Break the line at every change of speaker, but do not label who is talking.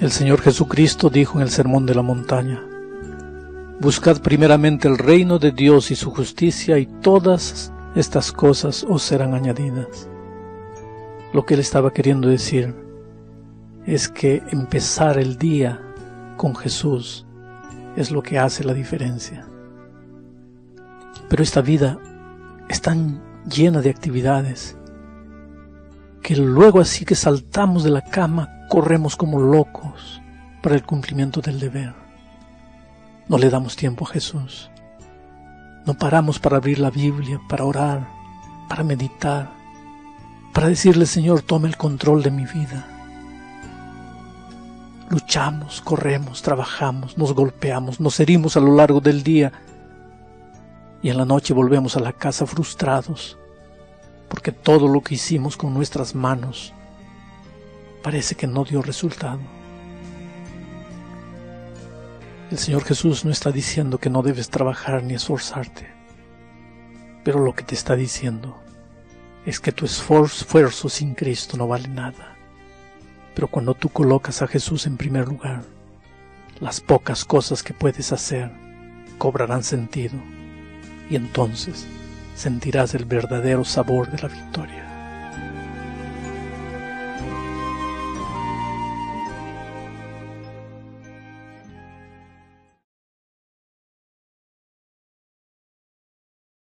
El Señor Jesucristo dijo en el Sermón de la Montaña, Buscad primeramente el reino de Dios y su justicia y todas estas cosas os serán añadidas. Lo que él estaba queriendo decir es que empezar el día con Jesús es lo que hace la diferencia. Pero esta vida es tan llena de actividades que luego así que saltamos de la cama corremos como locos para el cumplimiento del deber. No le damos tiempo a Jesús. No paramos para abrir la Biblia, para orar, para meditar, para decirle, Señor, toma el control de mi vida. Luchamos, corremos, trabajamos, nos golpeamos, nos herimos a lo largo del día y en la noche volvemos a la casa frustrados porque todo lo que hicimos con nuestras manos parece que no dio resultado. El Señor Jesús no está diciendo que no debes trabajar ni esforzarte, pero lo que te está diciendo es que tu esfuerzo sin Cristo no vale nada. Pero cuando tú colocas a Jesús en primer lugar, las pocas cosas que puedes hacer cobrarán sentido y entonces sentirás el verdadero sabor de la victoria.